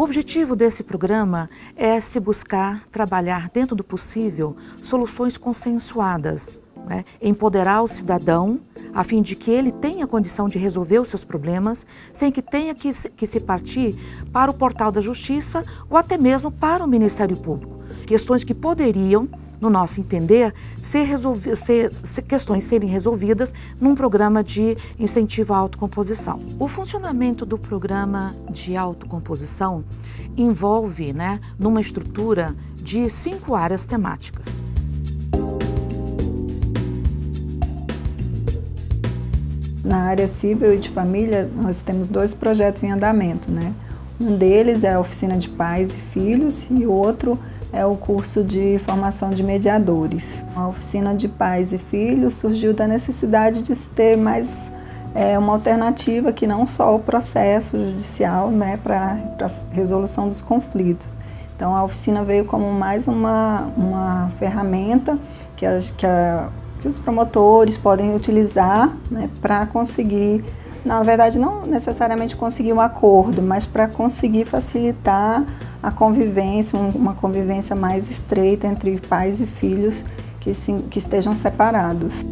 O objetivo desse programa é se buscar trabalhar dentro do possível soluções consensuadas, né? empoderar o cidadão a fim de que ele tenha condição de resolver os seus problemas sem que tenha que que se partir para o portal da Justiça ou até mesmo para o Ministério Público. Questões que poderiam no nosso entender, ser, ser, ser questões serem resolvidas num programa de incentivo à autocomposição. O funcionamento do programa de autocomposição envolve, né, numa estrutura de cinco áreas temáticas. Na área civil e de família, nós temos dois projetos em andamento, né? Um deles é a oficina de pais e filhos e o outro é o curso de formação de mediadores. A oficina de pais e filhos surgiu da necessidade de se ter mais é, uma alternativa que não só o processo judicial né, para a resolução dos conflitos. Então a oficina veio como mais uma, uma ferramenta que, a, que, a, que os promotores podem utilizar né, para conseguir na verdade, não necessariamente conseguir um acordo, mas para conseguir facilitar a convivência, uma convivência mais estreita entre pais e filhos que, se, que estejam separados.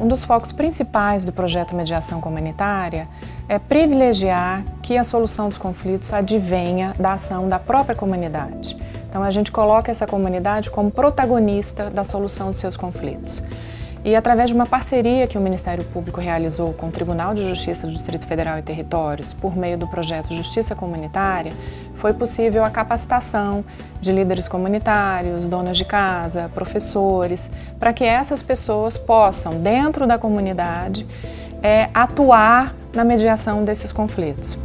Um dos focos principais do projeto Mediação Comunitária é privilegiar que a solução dos conflitos advenha da ação da própria comunidade. Então a gente coloca essa comunidade como protagonista da solução de seus conflitos. E através de uma parceria que o Ministério Público realizou com o Tribunal de Justiça do Distrito Federal e Territórios, por meio do projeto Justiça Comunitária, foi possível a capacitação de líderes comunitários, donas de casa, professores, para que essas pessoas possam, dentro da comunidade, é, atuar na mediação desses conflitos.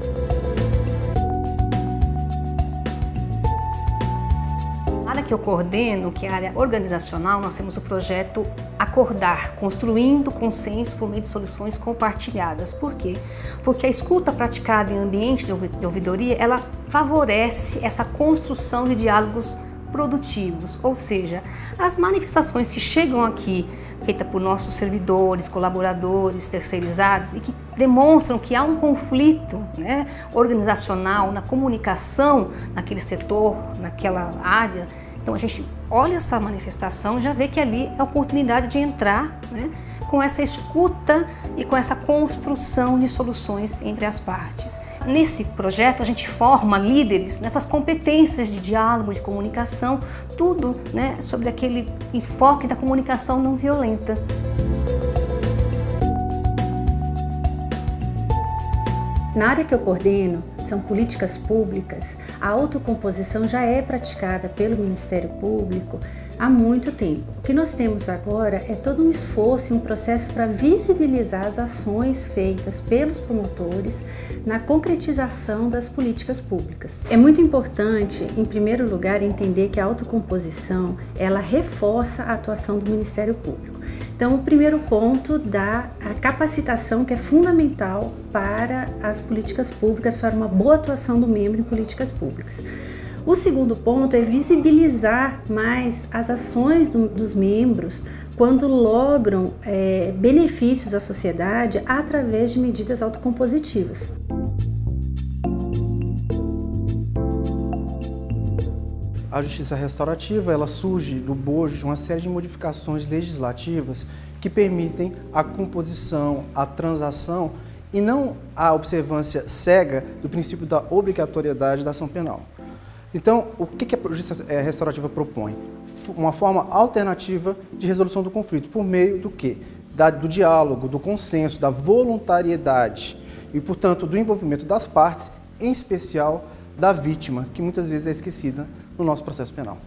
Que eu coordeno, que é a área organizacional, nós temos o projeto Acordar, construindo consenso por meio de soluções compartilhadas. Por quê? Porque a escuta praticada em ambiente de ouvidoria, ela favorece essa construção de diálogos produtivos, ou seja, as manifestações que chegam aqui, feita por nossos servidores, colaboradores, terceirizados e que demonstram que há um conflito né, organizacional na comunicação naquele setor, naquela área, então a gente olha essa manifestação e já vê que ali é a oportunidade de entrar né, com essa escuta e com essa construção de soluções entre as partes. Nesse projeto a gente forma líderes nessas competências de diálogo, de comunicação, tudo né, sobre aquele enfoque da comunicação não violenta. Na área que eu coordeno, são políticas públicas, a autocomposição já é praticada pelo Ministério Público há muito tempo. O que nós temos agora é todo um esforço e um processo para visibilizar as ações feitas pelos promotores na concretização das políticas públicas. É muito importante, em primeiro lugar, entender que a autocomposição ela reforça a atuação do Ministério Público. Então, o primeiro ponto da capacitação que é fundamental para as políticas públicas, para uma boa atuação do membro em políticas públicas. O segundo ponto é visibilizar mais as ações do, dos membros quando logram é, benefícios à sociedade através de medidas autocompositivas. A justiça restaurativa ela surge do bojo de uma série de modificações legislativas que permitem a composição, a transação e não a observância cega do princípio da obrigatoriedade da ação penal. Então, o que a justiça eh, restaurativa propõe? Uma forma alternativa de resolução do conflito, por meio do quê? Da, do diálogo, do consenso, da voluntariedade e, portanto, do envolvimento das partes, em especial da vítima, que muitas vezes é esquecida no nosso processo penal.